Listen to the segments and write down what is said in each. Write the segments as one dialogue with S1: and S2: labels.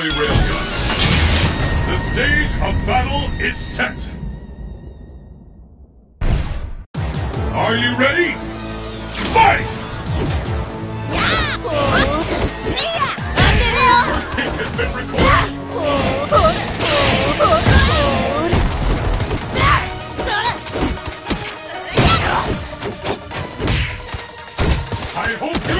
S1: Valley Railgun. The stage of battle is set. Are you ready? Fight! Kick has been recorded. I hope you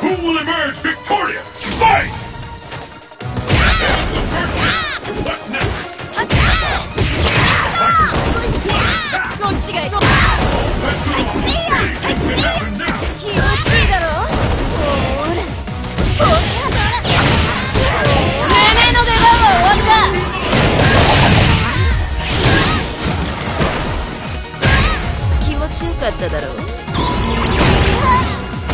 S1: Who will emerge victorious? Fight! What next?
S2: Thank you.